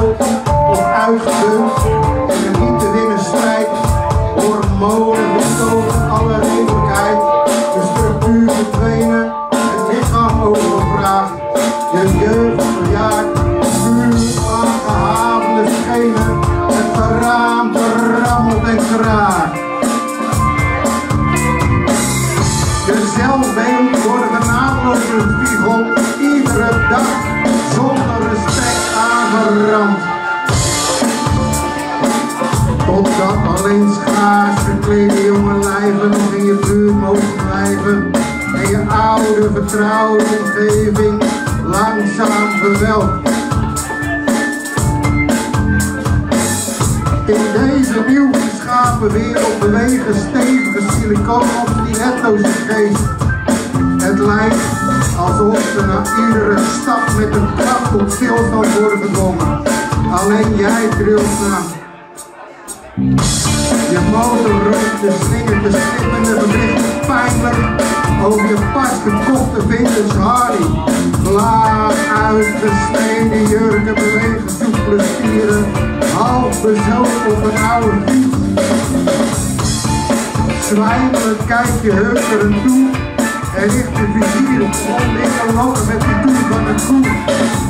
op uitgeput en een niet te winnen strijd. Hormonen bestoven alle redelijkheid, dus de structuur verdwenen, het lichaam overvraagd, de jeugd verjaagd, vuur aangehavende schenen, het geraamte rammelt en kraakt. De zelfbeeld worden naamloos Totdat alleen schaars geklede jonge lijven in je buurt mogen blijven. En je oude vertrouwde omgeving langzaam verwelkt. In deze nieuw geschapen wereld bewegen stevige siliconen op die netto's geest. Het lijkt alsof ze na iedere stap met een jij trilt na. Je motor rukt de slinger, de slippende berichten pijnlijk over je vastgekochte vingers Harry. Laat uit de stenen jurken bewegen soepele Halve half op een oude fiets. Zwijmelijk kijk je hunkeren toe en richt je vizier op in met de toe van een koe.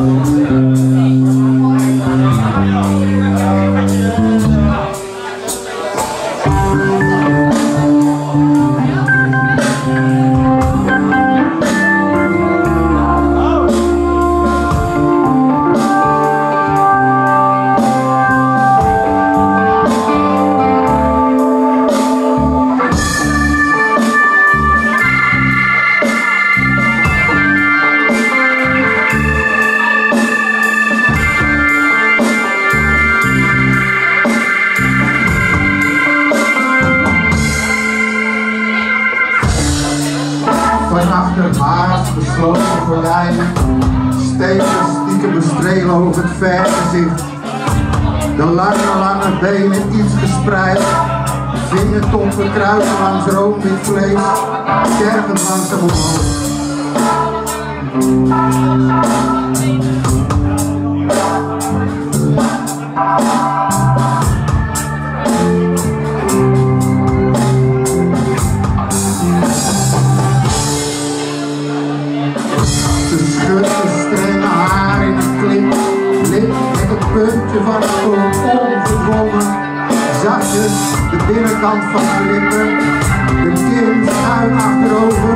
Música kloten gordijn. Steeds stiekem bestreden over het vergezicht. De lange, lange benen iets gespreid. Vingertoppen kruisen langs roomwit vlees. stervend langs de omhoog. kant van haar lippen. De kind schuin achterover,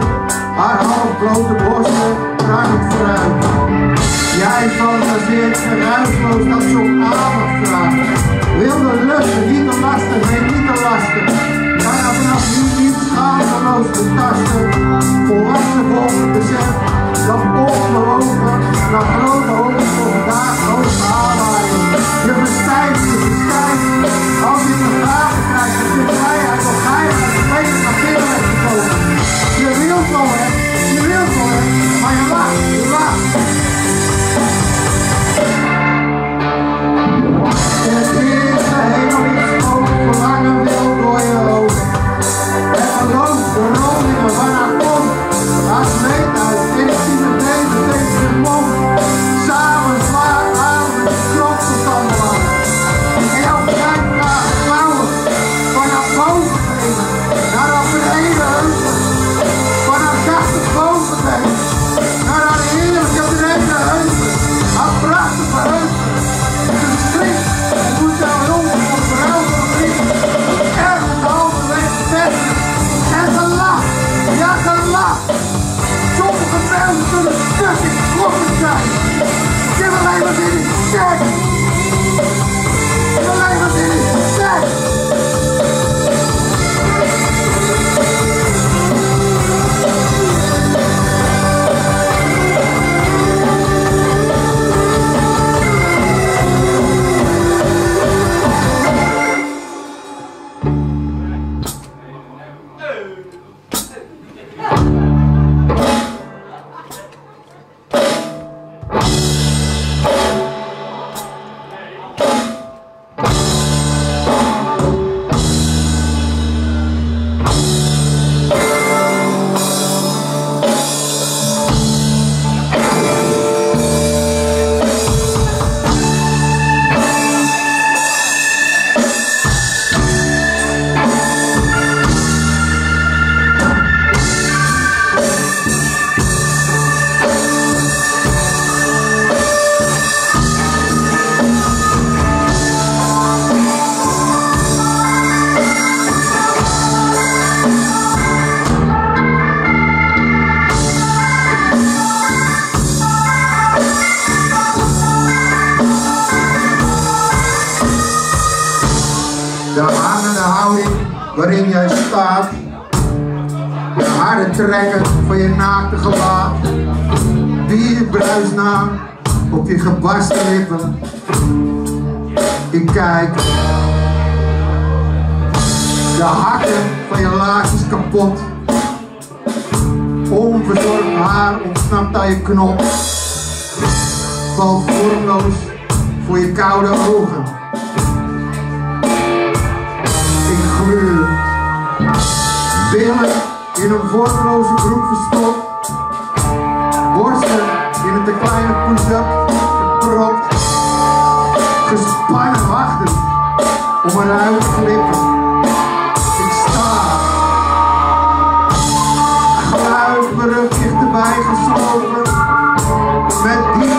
haar halfblote borsten ruimt vooruit. Jij fantaseert geruisloos dat ze op aandacht vraagt. Wilde lusten, niet te lasten, nee, niet te lasten. Bijna vanaf nu niet schaamteloos te tasten. Volwassen volgt besef dat ongelogen, dat groot waarin jij staat. De harde trekken van je naakte gelaat. Die bruisnaam op je gebarsten lippen. Ik kijk. De hakken van je laarsjes kapot. Onverzorgd haar ontsnapt aan je knop. Valt vormloos voor je koude ogen. Billen in een vormloze broek verstopt. Borsten in een te kleine push-up gepropt. Gespannen wachten om eruit te glippen. Ik sta. Geluidberug dichterbij geslopen. Met diepe